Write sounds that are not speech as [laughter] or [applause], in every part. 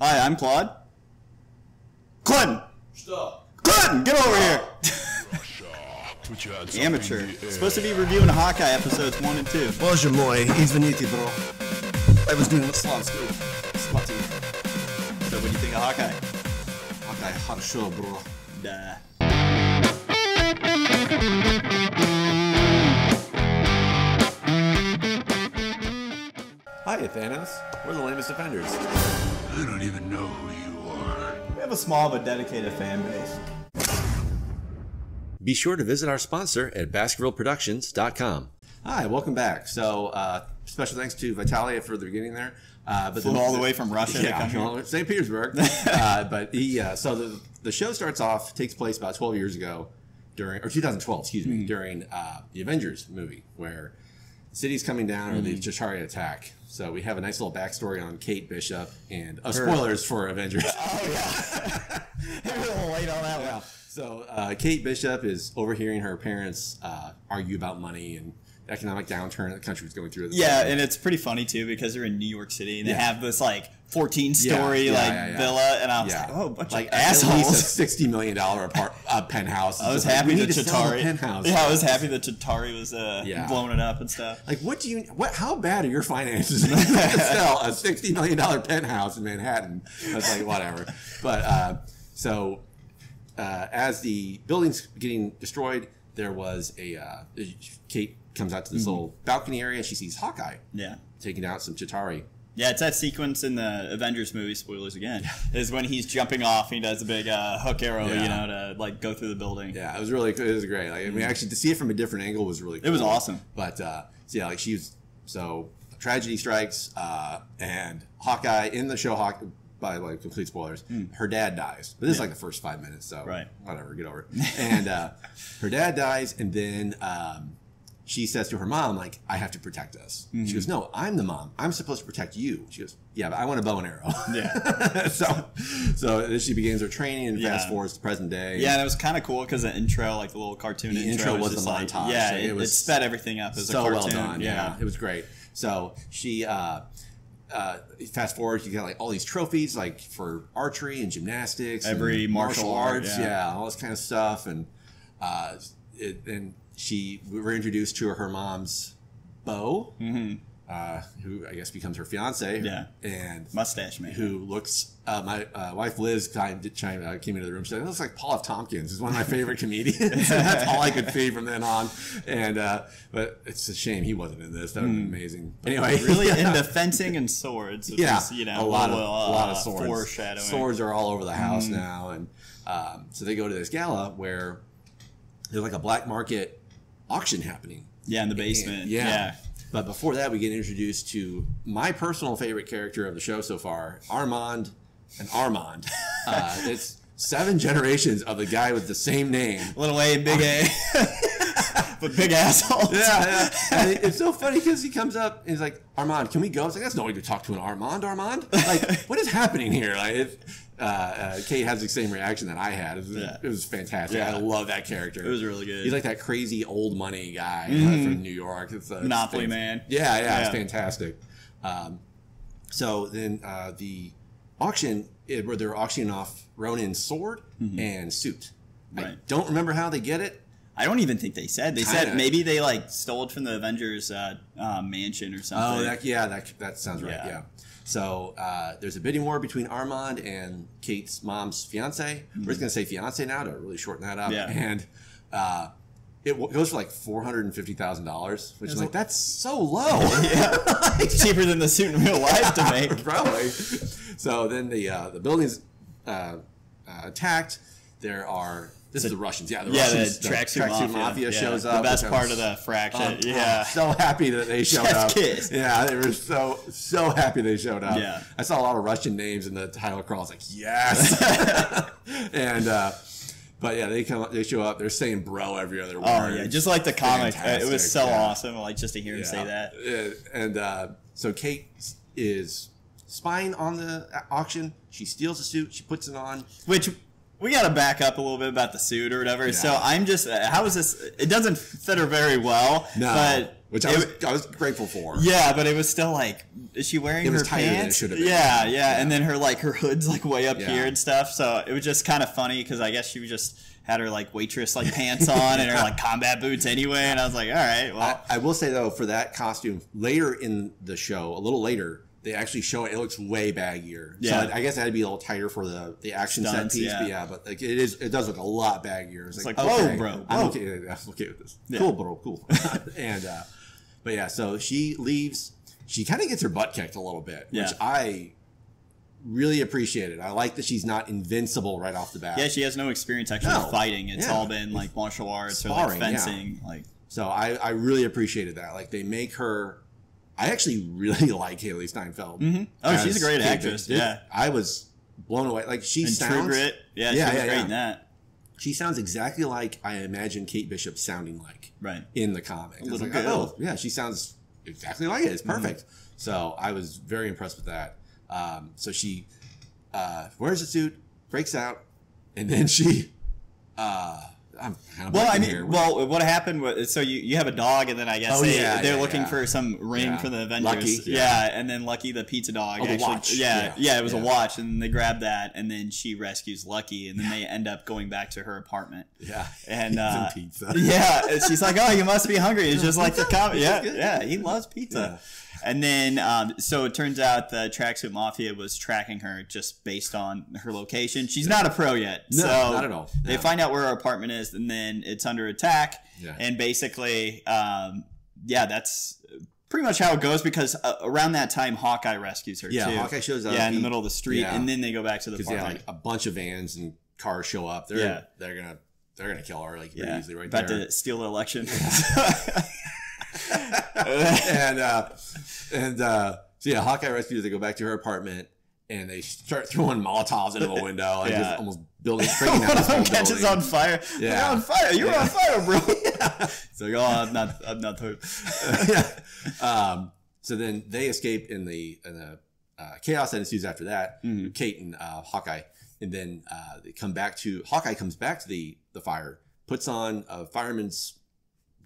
Hi, I'm Claude. Clinton! Stop. Clinton, get over here! [laughs] Amateur. Supposed to be reviewing Hawkeye episodes 1 and 2. Боже мой, извините, bro. I was doing the Slotski. too. So what do you think of Hawkeye? Hawkeye, hot show, bro. Duh. Hiya, Thanos. We're the lamest defenders. I don't even know who you are. We have a small but dedicated fan base. Be sure to visit our sponsor at BaskervilleProductions.com. Hi, welcome back. So, uh, special thanks to Vitalia for the beginning there. Uh, but Flew all the way from Russia to yeah, come here. St. Petersburg. [laughs] uh, but he, uh, so the the show starts off takes place about 12 years ago during or 2012, excuse me, during uh, the Avengers movie where the city's coming down or the Hmm. Chitauri attack. So we have a nice little backstory on Kate Bishop and uh, spoilers for Avengers. [laughs] [laughs] late on that Yeah. So uh, Kate Bishop is overhearing her parents uh, argue about money and economic downturn the country was going through. Yeah, time. and it's pretty funny too because they're in New York City and they Yeah. have this like 14 story yeah, like yeah, yeah. villa, and I was like, oh, a bunch like of least a assholes. [laughs] sixty million dollar apart uh, penthouse. I was It's like, happy that need to sell the Chitauri. penthouse. Yeah, I was happy that Chitauri was uh, blowing it up and stuff. Like, what do you? What? How bad are your finances [laughs] to sell a sixty million dollar penthouse in Manhattan? I was like, whatever. [laughs] But uh, so, uh, as the building's getting destroyed, there was a uh, Kate comes out to this little balcony area. She sees Hawkeye Yeah. taking out some Chitauri. Yeah, it's that sequence in the Avengers movie. Spoilers again. Is when he's jumping off. and He does a big uh, hook arrow, Yeah. you know, to like go through the building. Yeah, it was really it was great. Like, I mean, actually, to see it from a different angle was really. Cool. It was awesome. But uh, so yeah, like she was so tragedy strikes, uh, and Hawkeye in the show Hawk by like complete spoilers, her dad dies. But this is Hmm. Like the first five minutes, so Right. whatever, get over it. [laughs] and uh, her dad dies, and then. Um, she says to her mom, like, I have to protect us. Mm-hmm. She goes, No, I'm the mom. I'm supposed to protect you. She goes, Yeah, but I want a bow and arrow. Yeah. [laughs] so so she begins her training and fast Yeah. forwards to present day. Yeah, and it was kind of cool because the intro, like the little cartoon The intro, intro was just the like, montage. Yeah, Like, it, it was it sped everything up as so a well cartoon. done. Yeah. it was great. So she uh, uh, fast forward, you got like all these trophies, like for archery and gymnastics, Every and martial art, arts, yeah. all this kind of stuff, and uh, it, and she we were introduced to her mom's beau, uh, who I guess becomes her fiance. Yeah. and mustache man. who looks uh, my uh, wife Liz kind of uh, came into the room. She said, "It looks like Paul F. Tompkins. Is one of my favorite comedians." [laughs] that's all I could feed from then on. And uh, but it's a shame he wasn't in this. That would have been amazing. Anyway, Hmm. really [laughs] yeah. into fencing and swords. Yeah, is, you know, a lot of little, a lot of uh, swords. Foreshadowing. Hmm. Swords are all over the house now, and um, so they go to this gala where there's like a black market auction happening. Yeah, in the basement. Yeah. yeah. But before that, we get introduced to my personal favorite character of the show so far, Armand and Armand. [laughs] Uh, it's seven generations of the guy with the same name. Little A, big [laughs] A. but big [laughs] asshole. Yeah, yeah. [laughs] And it- it's so funny because he comes up and he's like, Armand, can we go? It's like, that's no way to talk to an Armand, Armand. Like, [laughs] what is happening here? Like, it, uh, uh, Kate has the same reaction that I had. It was, Yeah. it was fantastic. Yeah. I love that character. It was really good. He's like that crazy old money guy uh, from New York. It's, uh, it's Monopoly man. Yeah, yeah, it's fantastic. Um, so then uh, the auction it, where they're auctioning off Ronin's sword and suit. I don't remember how they get it. I don't even think they said. They said Kinda. maybe they like stole it from the Avengers uh, uh, mansion or something. Oh, that, yeah, that, that sounds right. Yeah. Yeah. So uh, there's a bidding war between Armand and Kate's mom's fiance. We're just gonna say fiance now to really shorten that up. Yeah. And uh, it w- goes for like four hundred and fifty thousand dollars, which is like that's so low. [laughs] yeah. it's cheaper than the suit in real life to make. [laughs] Probably. So then the uh, the building's uh, uh, attacked. There are this is the Russians. Yeah, the Yeah, the Russians. tracksuit mafia, Yeah. shows up. The best part was- of the fraction. Oh, yeah. So happy that they showed Chef's up. kiss. Yeah, they were so so happy they showed up. Yeah. I saw a lot of Russian names in the title crawl. I was like, yes. [laughs] and uh, but yeah, they come up, they show up. They're saying bro every other word. Oh yeah, just like the comic. Uh, It was so yeah. awesome. Like just to hear him say that. Uh, And uh, so Kate is spying on the auction. She steals a suit. She puts it on. Which we got to back up a little bit about the suit or whatever. So I'm just, uh, how is this? It doesn't fit her very well. No. But which I was I was grateful for. Yeah, but it was still like, is she wearing It her tighter than it pants? been. Yeah, yeah, and then her like her hood's like way up Yeah. here and stuff. So it was just kind of funny because I guess she was just had her like waitress like pants [laughs] on and her like combat boots anyway, and I was like, all right, well, I, I will say though, for that costume, later in the show, a little later, they actually show it. It looks way baggier. Yeah. So I, I guess it had to be a little tighter for the the action Stunts, set piece. yeah. But yeah, but like it is, it does look a lot baggier. It's, It's like, like, okay, bro, I'm okay. I'm okay with this. Yeah. Cool, bro, cool. [laughs] and uh, but yeah, so she leaves. She kind of gets her butt kicked a little bit, Yeah. which I really appreciated. I like that she's not invincible right off the bat. yeah, she has no experience actually No. fighting. It's Yeah. all been like martial arts or Sparring, like yeah. fencing, like So I, I really appreciated that. Like they make her. I actually really [laughs] like Hailee Steinfeld. Mhm. Oh, she's a great Kate actress, Bishop. yeah. I was blown away. Like she and sounds. True Grit. Yeah, Yeah, yeah, great yeah. in that. She sounds exactly like I imagine Kate Bishop sounding like Right. in the comic. A little like, oh, yeah, she sounds exactly like it. It's Mm-hmm. perfect. So I was very impressed with that. Um, so she uh, wears the suit, breaks out, and then she. Uh, I'm kind of Well, I mean, here. well, what happened was so you, you have a dog, and then I guess Oh, they, yeah, they're yeah, looking yeah. for some ring for the Avengers. Lucky, yeah. and then Lucky the pizza dog. Oh, the actually. Yeah, Yeah. it was a watch, and they grab that, and then she rescues Lucky, and then they end up going back to her apartment. yeah, And [laughs] uh, pizza. [laughs] yeah, and she's like, "Oh, you must be hungry." It's just like the [laughs] comic. Yeah, yeah, he loves pizza. And then, um, so it turns out the Tracksuit Mafia was tracking her just based on her location. She's not a pro yet, No, so not at all. They find out where her apartment is, and then it's under attack. Yeah. And basically, um, yeah, that's pretty much how it goes. Because uh, around that time, Hawkeye rescues her. Yeah, too. Hawkeye shows up. Yeah, in the middle of the street, yeah. and then they go back to the because yeah, like a bunch of vans and cars show up. They're Yeah. they're gonna they're gonna kill her like pretty yeah, easily right about there. to steal the election. [laughs] and uh, and uh, so yeah, Hawkeye rescues. They go back to her apartment and they start throwing Molotovs into the window, like Yeah. just almost building [laughs] One this of them catches building. on fire. Yeah. You're on fire. You're Yeah. on fire, bro. [laughs] It's like, oh, I'm not. I'm not. hurt. [laughs] yeah. Um, so then they escape in the in the uh, chaos that ensues after that. Mm-hmm. Kate and uh, Hawkeye, and then uh, they come back to Hawkeye comes back to the the fire, puts on a fireman's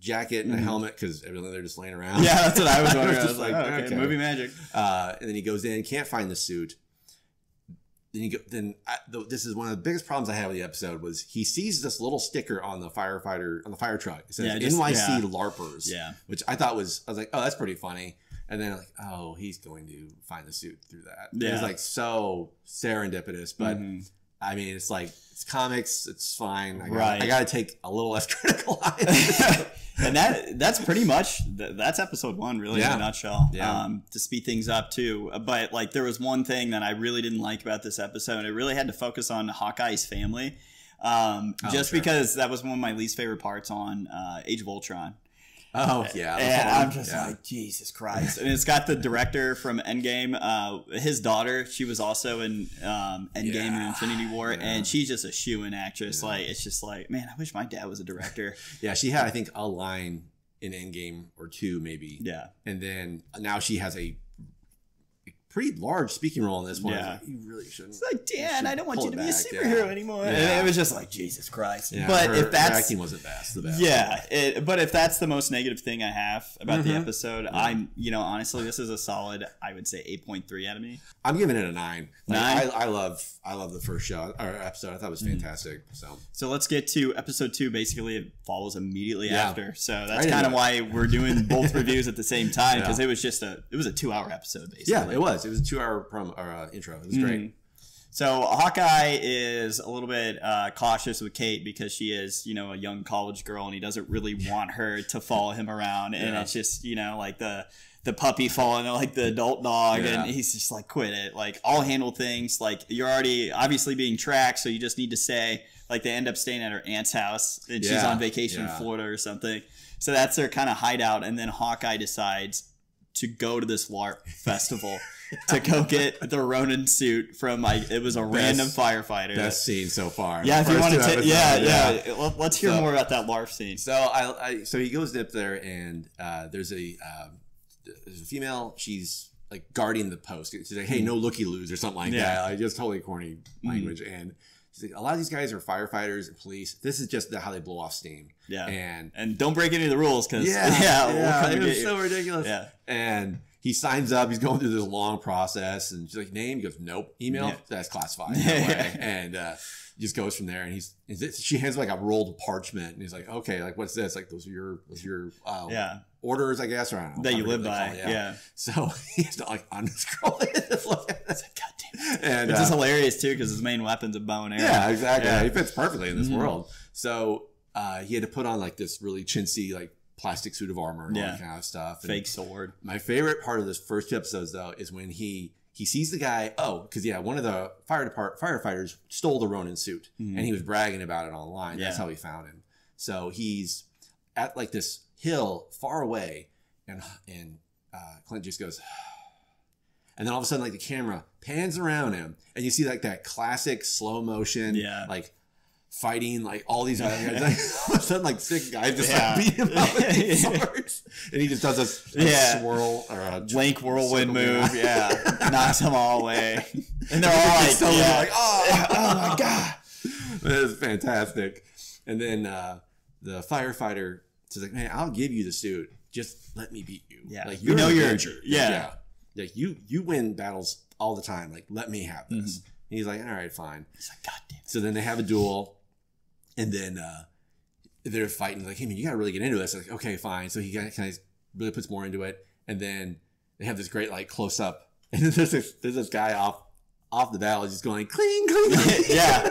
jacket and a helmet because evidently they're just laying around. Mm-hmm. Yeah, that's what I was wondering. I [laughs] just was like, oh, okay, okay. movie magic. Uh, and then he goes in, can't find the suit. Then you go. Then I, the, this is one of the biggest problems I have with the episode was he sees this little sticker on the firefighter on the fire truck. It says Yeah, just- NYC yeah. LARPers. Yeah. which I thought was I was like, oh, that's pretty funny. And then like, oh, he's going to find the suit through that. It Yeah. was like so serendipitous, but Mhm. I mean, it's like it's comics. It's fine. I got Right. I got to take a little [laughs] less critical eye. [laughs] and that that's pretty much that's episode one really in a nutshell Yeah. um, to speed things up too but like there was one thing that i really didn't like about this episode it really had to focus on hawkeye's family um, Oh, just sure. because that was one of my least favorite parts on uh, age of ultron oh yeah, and farm. I'm just Yeah. like, Jesus [laughs] Christ. And it's got the director from Endgame, uh, his daughter, she was also in um, Endgame and Infinity War, yeah. and she's just a shoe in actress. Like, it's just like, man, I wish my dad was a director. [laughs] yeah, she had I think a line in Endgame or two maybe. yeah. and then now she has a pretty large speaking role in this one. Yeah. like, you really shouldn't. It's like, Dan, I don't want you to it be a superhero yeah. anymore. Yeah. And it was just like, Jesus Christ. Yeah, but her- if her that's. acting wasn't best, the best. Yeah, it, but if that's the most negative thing I have about the Mhm. episode, I'm, you know, honestly, this is a solid, I would say, 8.3 out of me. I'm giving it a nine. Like, Nine? I, I love I love the first show or episode. I thought it was Mm. fantastic. So So let's get to episode two. Basically, it follows immediately Yeah. after. So that's kind of why we're doing both [laughs] reviews at the same time Yeah. because it was just a it was a two hour episode basically. yeah, it was. It was a two hour prom or uh, intro. It was Mm. great. So Hawkeye is a little bit uh, cautious with Kate because she is, you know, a young college girl, and he doesn't really want her to follow him around. And Yeah. it's just, you know, like the the puppy following like the adult dog, Yeah. and he's just like, quit it. Like I'll handle things. Like you're already obviously being tracked, so you just need to say." Like they end up staying at her aunt's house, and she's on vacation Yeah. in Florida or something. So that's their kind of hideout, and then Hawkeye decides to go to this LARP festival. [laughs] to go get the Ronin suit from like it was a random firefighter. Best scene so far. Yeah, if you want to, two ta- episodes, yeah, yeah, Let- Let's hear So- more about that LARP scene. So I, I so he goes up there and uh, there's a um, there's a female. She's like guarding the post. She's like, "Hey, no looky loos" or something like. Yeah. That. Like just totally corny language. And he's like, a lot of these guys are firefighters and police. This is just how they blow off steam. Yeah. And And don't break any of the rules because yeah, yeah, [laughs] yeah, we'll it was so ridiculous. Yeah. And he signs up. He's going through this long process, and she's like, "Name?" He goes, "Nope." Email? Yeah. That's classified. [laughs] No. And uh, just goes from there. And he's, is it, she hands him like a rolled parchment, and he's like, "Okay, like what's this? Like those are your those are your uh, Yeah. orders, I guess, or I don't know that you live by. it, Yeah. So [laughs] he's not like unscroll it. Look at it. God damn it. And Which uh, is hilarious too because his main weapon's a bow and arrow. yeah, exactly. Yeah. He fits perfectly in this Mhm. world. So uh, he had to put on like this really chintzy like plastic suit of armor and all that kind of stuff. And Fake sword. My favorite part of this first two episodes though is when he he sees the guy. Oh, because yeah, one of the fire depart firefighters stole the Ronin suit, Mhm. and he was bragging about it online. That's how he found him. So he's at like this hill far away, and and uh, Clint just goes. [sighs] And then all of a sudden, like the camera pans around him, and you see like that classic slow motion, Yeah. like fighting like all these other guys. [laughs] Like, all of a sudden, like six guys just Yeah. like beat him up with [laughs] these swords, and he just does a, a Yeah. swirl or a Link whirlwind move. Yeah. [laughs] Knocks them all away. And they're all like, so yeah. like, oh, oh my god. it was fantastic. And then uh, the firefighter says like, man, I'll give you the suit. Just let me beat you. Yeah. like you're know you're- Avenger. yeah. Like you, you win battles all the time. Like let me have this. Mm-hmm. He's like, all right, fine. He's like, God damn it. So then they have a duel, and then uh, they're fighting. Like, hey man, you gotta really get into this. Like, okay, fine. So he kind of really puts more into it, and then they have this great like close up, [laughs] and then there's this there's this guy off off the battle just going cling cling. cling. [laughs] Yeah.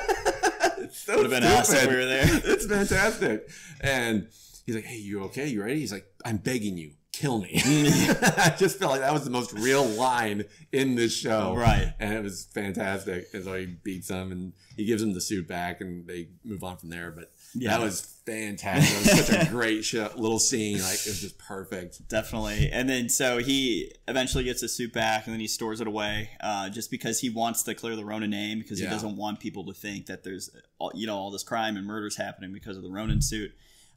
it's [laughs] so Would have been awesome if we were there. It's fantastic. And he's like, hey, you okay? You ready? He's like, I'm begging you. Kill me. [laughs] [laughs] I just felt like that was the most real line in this show Right. and it was fantastic. And so he beats him and he gives him the suit back, and they move on from there. But Yeah. that was fantastic. It was such a [laughs] great show, little scene. Like it was just perfect. Definitely. And then so he eventually gets the suit back and then he stores it away uh, just because he wants to clear the Ronin name because Yeah. he doesn't want people to think that there's all, you know all this crime and murders happening because of the Ronin suit.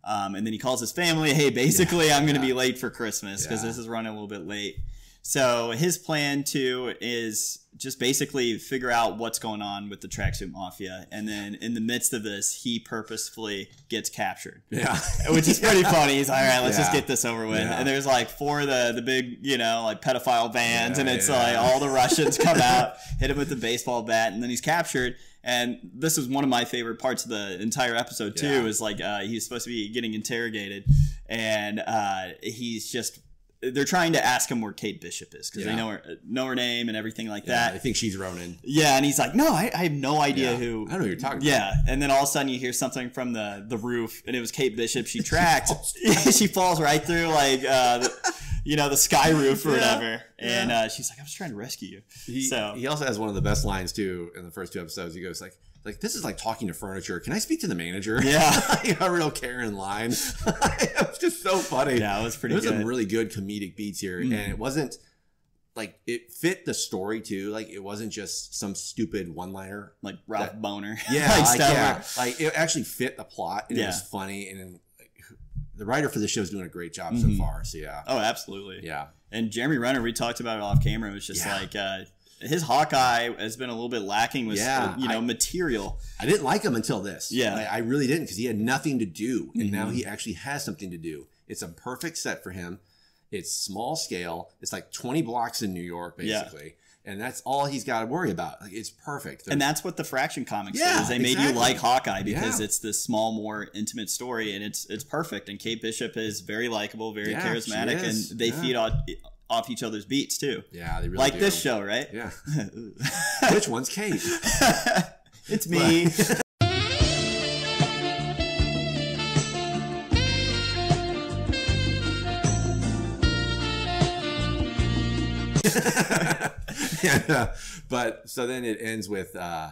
Um, and then he calls his family, [laughs] "Hey, basically, I'm going to yeah. be late for Christmas because Yeah. this is running a little bit late." So his plan too is just basically figure out what's going on with the tracksuit mafia, and then in the midst of this, he purposefully gets captured Yeah, [laughs] which is pretty funny. He's like, all right, let's just get this over with. Yeah. And there's like four of the the big, you know, like pedophile bands, Yeah, and it's yeah. like all the Russians come out, hit him with the baseball bat, and then he's captured. And this is one of my favorite parts of the entire episode too. Yeah. Is like uh, he's supposed to be getting interrogated, and uh, he's just. They're trying to ask him where Kate Bishop is because they know her know her name and everything like yeah. that. I think she's Ronin. Yeah, and he's like, "No, I, I have no idea Yeah. who." I don't know who you're talking about. Yeah, and then all of a sudden you hear something from the the roof, and it was Kate Bishop. She [laughs] tracked. [laughs] she falls right through like uh, the, you know the sky [laughs] roof or Yeah, whatever, and yeah. uh, she's like, "I was trying to rescue you." He, so he also has one of the best lines too in the first two episodes. He goes like, "Like this is like talking to furniture. Can I speak to the manager?" Yeah. [laughs] a real Karen line. [laughs] it was just so funny. yeah, it was pretty There was good. some really good comedic beats here, Mhm. and it wasn't like it fit the story too. Like it wasn't just some stupid one-liner. like Ralph that- Boner. Yeah, like, like, yeah, like- like it actually fit the plot, and it was funny, and like, the writer for the show is doing a great job Mhm. so far. So yeah, Oh, absolutely. yeah, And Jeremy Renner, we talked about it off camera. It was just Yeah. like uh, his Hawkeye has been a little bit lacking with Yeah, you know I- material. I didn't like him until this. Yeah. I, I really didn't because he had nothing to do, and now Mhm. he actually has something to do. It's a perfect set for him. It's small scale. It's like twenty blocks in New York, Yeah. And that's all he's got to worry about. Like it's perfect. And that's what the Fraction comics Yeah, did. Is they made you like Hawkeye because Yeah. it's this small, more intimate story, and it's it's perfect. And Kate Bishop is very likable, very Yeah, charismatic, and they feed off, off each other's beats too. yeah, they really like do. this show, right? Yeah, [laughs] which one's Kate? [laughs] it's me. [laughs] [laughs] yeah, but so then it ends with uh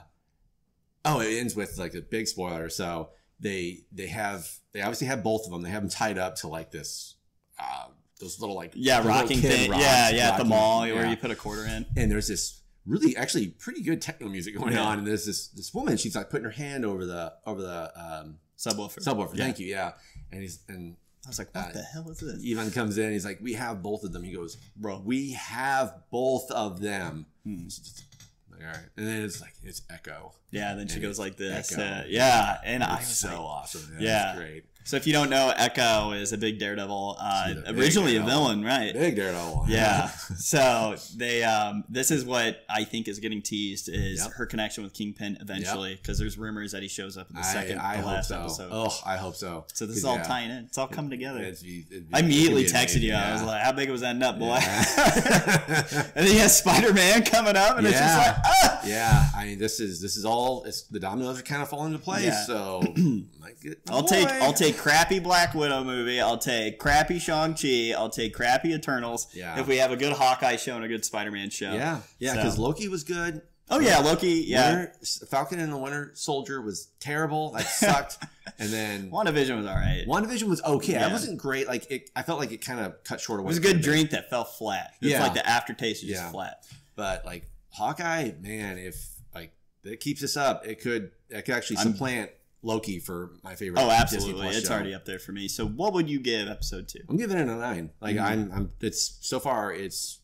oh it ends with like a big spoiler so they they have they obviously have both of them they have them tied up to like this uh those little like yeah, rocking thing. rods, yeah, yeah, at the mall where you put a quarter in. and there's this really actually pretty good techno music going Yeah. on and there's this this woman she's like putting her hand over the over the um Subwoofer. subwoofer Yeah. thank you yeah and he's and I was like, what Uh, the hell is this, Ivan comes in he's like we have both of them he goes bro? we have both of them Hmm. Just- all right. And then it's like it's Echo. Yeah, and then she And goes like this. Echo. uh, yeah, and I It's was so like, awesome. Yeah, yeah. it's great. So if you don't know, Echo is a big Daredevil. Uh, a big originally a villain, right? Big Daredevil. [laughs] Yeah. so they um this is what I think is getting teased is Yep. her connection with Kingpin eventually because there's rumors that he shows up in the I, second I the last so. episode. Oh, I hope so. so this is all yeah, tying in. It's all coming together. it'd be- it'd be- I immediately texted you. amazing, I was like, "How big was that nut, boy?" Yeah. [laughs] and then he has Spider Man coming up, and it's just like, ah! yeah, I mean, this is this is all. It's the dominoes are kind of falling into place. Yeah. So, [clears throat] might get my I'll take. I'll take crappy Black Widow movie. I'll take crappy Shang Chi. I'll take crappy Eternals. Yeah. If we have a good Hawkeye show and a good Spider Man show. Yeah, yeah, So- because Loki was good. Oh yeah, Loki. Yeah. Winter, Falcon and the Winter Soldier was terrible. That sucked. [laughs] and then WandaVision was all right. WandaVision was okay. Yeah. It wasn't great. Like it, I felt like it kind of cut short of It was a good drink that fell flat. It's Yeah. like the aftertaste is just flat. But like Hawkeye, man, if like it keeps this up, it could it could actually I'm- supplant Loki for my favorite. Oh, absolutely. It's show. already up there for me. So what would you give episode two? I'm giving it a nine. Like Mhm. I'm, I'm. It's so far, it's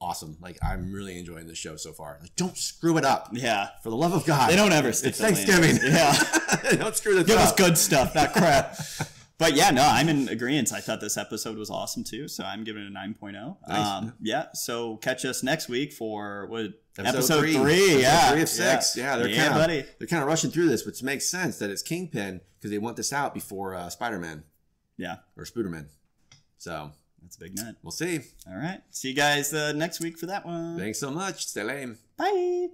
awesome. Like I'm really enjoying the show so far. Like don't screw it up Yeah. for the love of God. They don't ever stick It's. Thanksgiving. [laughs] Yeah. [laughs] don't screw this Give us good stuff, not crap. [laughs] But yeah, no, I'm in agreement. I thought this episode was awesome too, so I'm giving it a 9.0. Nice. Um, yeah, so catch us next week for what Episode, episode three. three episode yeah. Three of six. Yeah, yeah they're yeah, kind of buddy. they're kind of rushing through this, which makes sense that it's Kingpin because they want this out before uh, Spider Man. Yeah. Or Spider Man. So that's a big nut. We'll see. All right. See you guys uh, next week for that one. Thanks so much. Stay lame. Bye.